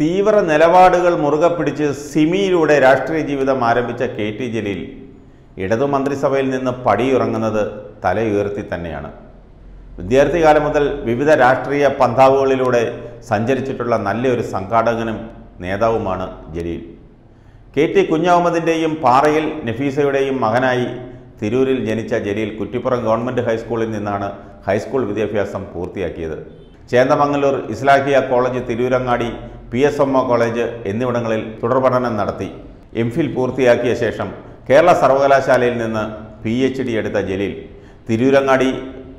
തീവ്ര നിലപാടുകൾ മുറുകെ പിടിച്ച് സിമിയിലൂടെ രാഷ്ട്രീയ ജീവിതം ആരംഭിച്ച കെ ടി ജലീൽ ഇടതു മന്ത്രിസഭയിൽ നിന്ന് പടിയിറങ്ങുന്നത് തലയുയർത്തി തന്നെയാണ്. വിദ്യാർത്ഥി കാലം മുതൽ വിവിധ രാഷ്ട്രീയ പന്താവുകളിലൂടെ സഞ്ചരിച്ചിട്ടുള്ള നല്ലൊരു സംഘാടകനും നേതാവുമാണ് ജലീൽ. കെ ടി കുഞ്ഞഹമ്മദിന്റെയും പാറയിൽ നഫീസയുടെയും മകനായി തിരൂരിൽ ജനിച്ച ജലീൽ കുറ്റിപ്പുറം ഗവൺമെന്റ് ഹൈസ്കൂളിൽ നിന്നാണ് ഹൈസ്കൂൾ വിദ്യാഭ്യാസം പൂർത്തിയാക്കിയത്. Chendamangallur Islahiya college Tirurangadi P S M O college എന്നിവിടങ്ങളിൽ തുടർപഠനം നടത്തി. എം ഫിൽ പൂർത്തിയാക്കിയ ശേഷം കേരള സർവകലാശാലയിൽ നിന്ന് പി എച്ച് ഡി എടുത്ത Jaleel. Tirurangadi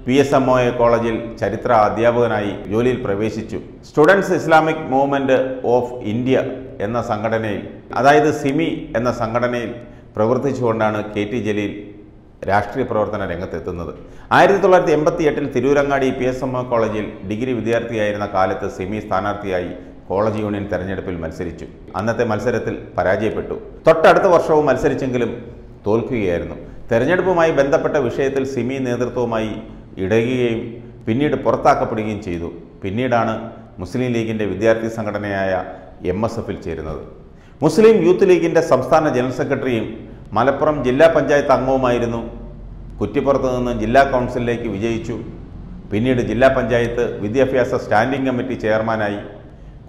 P S M O A കോളേജിൽ ചരിത്ര അധ്യാപകനായി ജോലിയിൽ പ്രവേശിച്ചു. Students Islamic movement of India എന്ന സംഘടനയിൽ അതായത് സിമി എന്ന സംഘടനയിൽ പ്രവർത്തിച്ചുകൊണ്ടാണ് കെ ടി ജലീൽ രാഷ്ട്രീയ പ്രവർത്തന രംഗത്തെത്തുന്നത്. ആയിരത്തി തൊള്ളായിരത്തി എൺപത്തി എട്ടിൽ തിരൂരങ്ങാടി പി എസ് എം കോളേജിൽ ഡിഗ്രി വിദ്യാർത്ഥിയായിരുന്ന കാലത്ത് സെമി സ്ഥാനാർത്ഥിയായി കോളേജ് യൂണിയൻ തെരഞ്ഞെടുപ്പിൽ മത്സരിച്ചു. അന്നത്തെ മത്സരത്തിൽ പരാജയപ്പെട്ടു. തൊട്ടടുത്ത വർഷവും മത്സരിച്ചെങ്കിലും തോൽക്കുകയായിരുന്നു. തെരഞ്ഞെടുപ്പുമായി ബന്ധപ്പെട്ട വിഷയത്തിൽ സിമി നേതൃത്വവുമായി ഇടയുകയും പിന്നീട് പുറത്താക്കപ്പെടുകയും ചെയ്തു. പിന്നീടാണ് മുസ്ലിം ലീഗിന്റെ വിദ്യാർത്ഥി സംഘടനയായ എം എസ് എഫിൽ ചേരുന്നത്. മുസ്ലിം യൂത്ത് ലീഗിന്റെ സംസ്ഥാന ജനറൽ സെക്രട്ടറിയും മലപ്പുറം ജില്ലാ പഞ്ചായത്ത് അംഗവുമായിരുന്നു. കുറ്റിപ്പുറത്ത് നിന്ന് ജില്ലാ കൗൺസിലിലേക്ക് വിജയിച്ചു. പിന്നീട് ജില്ലാ പഞ്ചായത്ത് വിദ്യാഭ്യാസ സ്റ്റാൻഡിംഗ് കമ്മിറ്റി ചെയർമാനായി.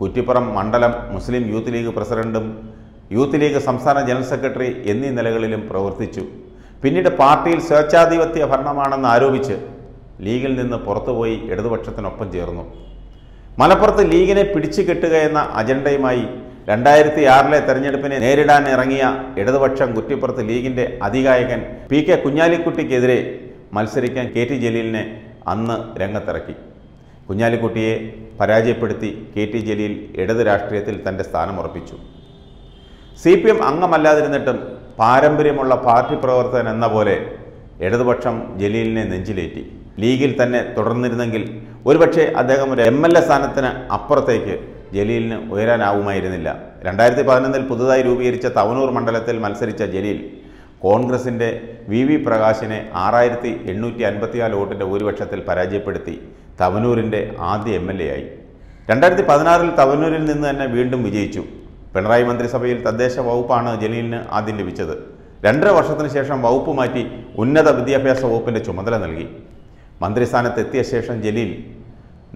കുറ്റിപ്പുറം മണ്ഡലം മുസ്ലിം യൂത്ത് ലീഗ് പ്രസിഡന്റും യൂത്ത് ലീഗ് സംസ്ഥാന ജനറൽ സെക്രട്ടറി എന്നീ നിലകളിലും പ്രവർത്തിച്ചു. പിന്നീട് പാർട്ടിയിൽ സ്വേച്ഛാധിപത്യ ഭരണമാണെന്ന് ആരോപിച്ച് ലീഗിൽ നിന്ന് പുറത്തുപോയി ഇടതുപക്ഷത്തിനൊപ്പം ചേർന്നു. മലപ്പുറത്ത് ലീഗിനെ പിടിച്ചു കെട്ടുക എന്ന അജണ്ടയുമായി രണ്ടായിരത്തി ആറിലെ തെരഞ്ഞെടുപ്പിനെ നേരിടാൻ ഇറങ്ങിയ ഇടതുപക്ഷം കുറ്റിപ്പുറത്ത് ലീഗിന്റെ അധികായകൻ പി കെ കുഞ്ഞാലിക്കുട്ടിക്കെതിരെ മത്സരിക്കാൻ കെ ടി ജലീലിനെ അന്ന് രംഗത്തിറക്കി. കുഞ്ഞാലിക്കുട്ടിയെ പരാജയപ്പെടുത്തി കെ ടി ജലീൽ ഇടത് രാഷ്ട്രീയത്തിൽ തന്റെ സ്ഥാനമുറപ്പിച്ചു സി പി എം അംഗമല്ലാതിരുന്നിട്ടും പാരമ്പര്യമുള്ള പാർട്ടി പ്രവർത്തകൻ എന്ന പോലെ ഇടതുപക്ഷം ജലീലിനെ നെഞ്ചിലേറ്റി. ലീഗിൽ തന്നെ തുടർന്നിരുന്നെങ്കിൽ ഒരുപക്ഷെ അദ്ദേഹം ഒരു എം എൽ എ സ്ഥാനത്തിന് അപ്പുറത്തേക്ക് ജലീലിന് ഉയരാനാവുമായിരുന്നില്ല. രണ്ടായിരത്തി പതിനൊന്നിൽ പുതുതായി രൂപീകരിച്ച തവനൂർ മണ്ഡലത്തിൽ മത്സരിച്ച ജലീൽ കോൺഗ്രസിന്റെ വി വി പ്രകാശിനെ ആറായിരത്തി എണ്ണൂറ്റി അൻപത്തിനാല് വോട്ടിന്റെ ഭൂരിപക്ഷത്തിൽ പരാജയപ്പെടുത്തി തവനൂരിന്റെ ആദ്യ എം എൽ എ ആയി. രണ്ടായിരത്തി പതിനാറിൽ തവനൂരിൽ നിന്ന് തന്നെ വീണ്ടും വിജയിച്ചു. പിണറായി മന്ത്രിസഭയിൽ തദ്ദേശ വകുപ്പാണ് ജലീലിന് ആദ്യം ലഭിച്ചത്. രണ്ടര വർഷത്തിന് ശേഷം വകുപ്പ് മാറ്റി ഉന്നത വിദ്യാഭ്യാസ വകുപ്പിന്റെ ചുമതല നൽകി. മന്ത്രിസ്ഥാനത്തെത്തിയ ശേഷം ജലീൽ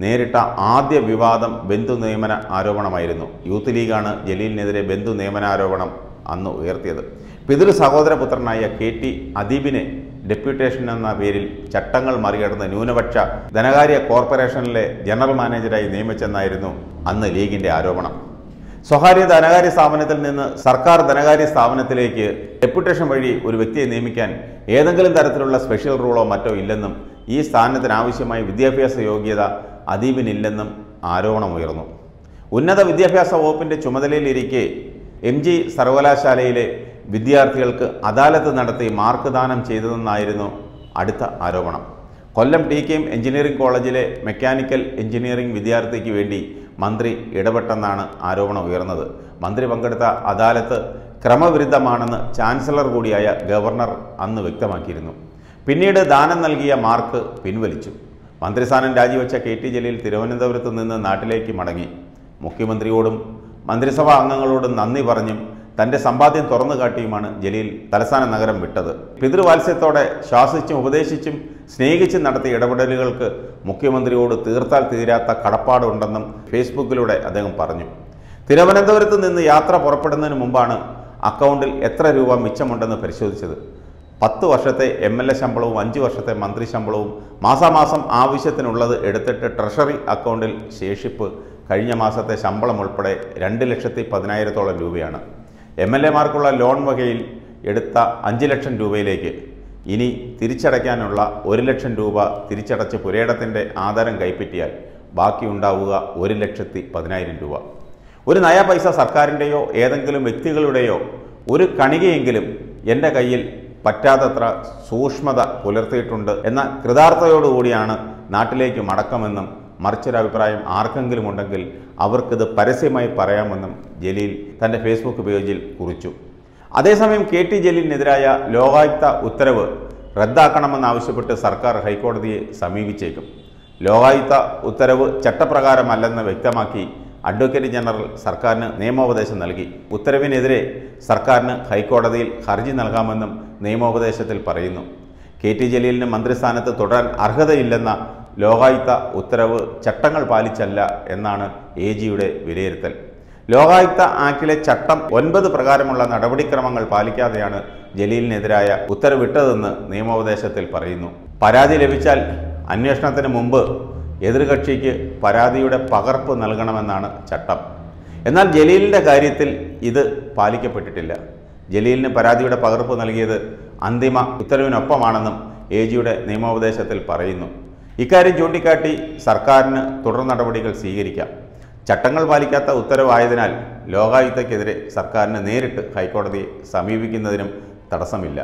നേരിട്ട ആദ്യ വിവാദം ബന്ധു നിയമന ആരോപണമായിരുന്നു. യൂത്ത് ലീഗാണ് ജലീലിനെതിരെ ബന്ധു നിയമനാരോപണം അന്ന് ഉയർത്തിയത്. പിതൃ സഹോദരപുത്രനായ കെ ടി അദീബിനെ ഡെപ്യൂട്ടേഷൻ എന്ന പേരിൽ ചട്ടങ്ങൾ മറികടന്ന് ന്യൂനപക്ഷ ധനകാര്യ കോർപ്പറേഷനിലെ ജനറൽ മാനേജരായി നിയമിച്ചെന്നായിരുന്നു അന്ന് ലീഗിന്റെ ആരോപണം. സ്വകാര്യ ധനകാര്യ സ്ഥാപനത്തിൽ നിന്ന് സർക്കാർ ധനകാര്യ സ്ഥാപനത്തിലേക്ക് ഡെപ്യൂട്ടേഷൻ വഴി ഒരു വ്യക്തിയെ നിയമിക്കാൻ ഏതെങ്കിലും തരത്തിലുള്ള സ്പെഷ്യൽ റൂളോ മറ്റോ ഇല്ലെന്നും ഈ സ്ഥാനത്തിനാവശ്യമായ വിദ്യാഭ്യാസ യോഗ്യത അദീബിനില്ലെന്നും ആരോപണമുയർന്നു ഉന്നത വിദ്യാഭ്യാസ വകുപ്പിന്റെ ചുമതലയിലിരിക്കെ എം ജി സർവകലാശാലയിലെ വിദ്യാർത്ഥികൾക്ക് അദാലത്ത് നടത്തി മാർക്ക് ദാനം ചെയ്തതെന്നായിരുന്നു അടുത്ത ആരോപണം. Kollam T K M engineering കോളേജിലെ മെക്കാനിക്കൽ എഞ്ചിനീയറിംഗ് വിദ്യാർത്ഥിക്ക് വേണ്ടി മന്ത്രി ഇടപെട്ടെന്നാണ് ആരോപണം ഉയർന്നത്. മന്ത്രി പങ്കെടുത്ത അദാലത്ത് ക്രമവിരുദ്ധമാണെന്ന് ചാൻസലർ കൂടിയായ ഗവർണർ അന്ന് വ്യക്തമാക്കിയിരുന്നു. പിന്നീട് ദാനം നൽകിയ മാർക്ക് പിൻവലിച്ചു. മന്ത്രിസ്ഥാനം രാജിവെച്ച കെ ടി ജലീൽ തിരുവനന്തപുരത്ത് നിന്ന് നാട്ടിലേക്ക് മടങ്ങി. മുഖ്യമന്ത്രിയോടും മന്ത്രിസഭാ അംഗങ്ങളോടും നന്ദി പറഞ്ഞും തന്റെ സമ്പാദ്യം തുറന്നു കാട്ടിയുമാണ് ജലീൽ തലസ്ഥാന നഗരം വിട്ടത്. പിതൃവാത്സ്യത്തോടെ ശ്വാസിച്ചും ഉപദേശിച്ചും സ്നേഹിച്ചും നടത്തിയ ഇടപെടലുകൾക്ക് മുഖ്യമന്ത്രിയോട് തീർത്താൽ തീരാത്ത കടപ്പാടുണ്ടെന്നും ഫേസ്ബുക്കിലൂടെ അദ്ദേഹം പറഞ്ഞു. തിരുവനന്തപുരത്ത് നിന്ന് യാത്ര പുറപ്പെടുന്നതിന് മുമ്പാണ് അക്കൗണ്ടിൽ എത്ര രൂപ മിച്ചമുണ്ടെന്ന് പരിശോധിച്ചത്. പത്ത് വർഷത്തെ എം എൽ എ ശമ്പളവും അഞ്ച് വർഷത്തെ മന്ത്രി ശമ്പളവും മാസാമാസം ആവശ്യത്തിനുള്ളത് എടുത്തിട്ട് ട്രഷറി അക്കൗണ്ടിൽ ശേഷിപ്പ് കഴിഞ്ഞ മാസത്തെ ശമ്പളം ഉൾപ്പെടെ രണ്ട് ലക്ഷത്തി പതിനായിരത്തോളം രൂപയാണ്. എം എൽ എമാർക്കുള്ള ലോൺ വകയിൽ എടുത്ത അഞ്ച് ലക്ഷം രൂപയിലേക്ക്. ഇനി തിരിച്ചടയ്ക്കാനുള്ള ഒരു ലക്ഷം രൂപ തിരിച്ചടച്ച് പുരയിടത്തിന്റെ ആധാരം കൈപ്പറ്റിയാൽ ബാക്കിയുണ്ടാവുക ഒരു ലക്ഷത്തി പതിനായിരം രൂപ. ഒരു നയ പൈസ സർക്കാരിന്റെയോ ഏതെങ്കിലും വ്യക്തികളുടെയോ ഒരു കണികയെങ്കിലും എന്റെ കയ്യിൽ പറ്റാത്തത്ര സൂക്ഷ്മത പുലർത്തിയിട്ടുണ്ട് എന്ന കൃതാർത്ഥതയോടുകൂടിയാണ് നാട്ടിലേക്ക് മടക്കമെന്നും മറിച്ചൊരഭിപ്രായം ആർക്കെങ്കിലും ഉണ്ടെങ്കിൽ അവർക്കിത് പരസ്യമായി പറയാമെന്നും ജലീൽ തന്റെ ഫേസ്ബുക്ക് പേജിൽ കുറിച്ചു. അതേസമയം കെ ടി ജലീലിനെതിരായ ലോകായുക്ത ഉത്തരവ് റദ്ദാക്കണമെന്നാവശ്യപ്പെട്ട് സർക്കാർ ഹൈക്കോടതിയെ സമീപിച്ചേക്കും. ലോകായുക്ത ഉത്തരവ് ചട്ടപ്രകാരമല്ലെന്ന് വ്യക്തമാക്കി അഡ്വക്കേറ്റ് ജനറൽ സർക്കാരിന് നിയമോപദേശം നൽകി. ഉത്തരവിനെതിരെ സർക്കാരിന് ഹൈക്കോടതിയിൽ ഹർജി നൽകാമെന്നും നിയമോപദേശത്തിൽ പറയുന്നു. കെ ടി ജലീലിന് മന്ത്രിസ്ഥാനത്ത് തുടരാൻ അർഹതയില്ലെന്ന ലോകായുക്ത ഉത്തരവ് ചട്ടങ്ങൾ പാലിച്ചല്ല എന്നാണ് എ ജിയുടെ വിലയിരുത്തൽ. ലോകായുക്ത ആക്ടിലെ ചട്ടം ഒൻപത് പ്രകാരമുള്ള നടപടിക്രമങ്ങൾ പാലിക്കാതെയാണ് ജലീലിനെതിരായ ഉത്തരവിട്ടതെന്ന് നിയമോപദേശത്തിൽ പറയുന്നു. പരാതി ലഭിച്ചാൽ അന്വേഷണത്തിന് മുമ്പ് എതിർകക്ഷിക്ക് പരാതിയുടെ പകർപ്പ് നൽകണമെന്നാണ് ചട്ടം. എന്നാൽ ജലീലിന്റെ കാര്യത്തിൽ ഇത് പാലിക്കപ്പെട്ടിട്ടില്ല. ജലീലിന് പരാതിയുടെ പകർപ്പ് നൽകിയത് അന്തിമ ഉത്തരവിനൊപ്പമാണെന്നും എ ജിയുടെ നിയമോപദേശത്തിൽ പറയുന്നു. ഇക്കാര്യം ചൂണ്ടിക്കാട്ടി സർക്കാരിന് തുടർ നടപടികൾ സ്വീകരിക്കാം. ചട്ടങ്ങൾ പാലിക്കാത്ത ഉത്തരവായതിനാൽ ലോകായുക്തയ്ക്കെതിരെ സർക്കാരിന് നേരിട്ട് ഹൈക്കോടതിയെ സമീപിക്കുന്നതിനും തടസ്സമില്ല.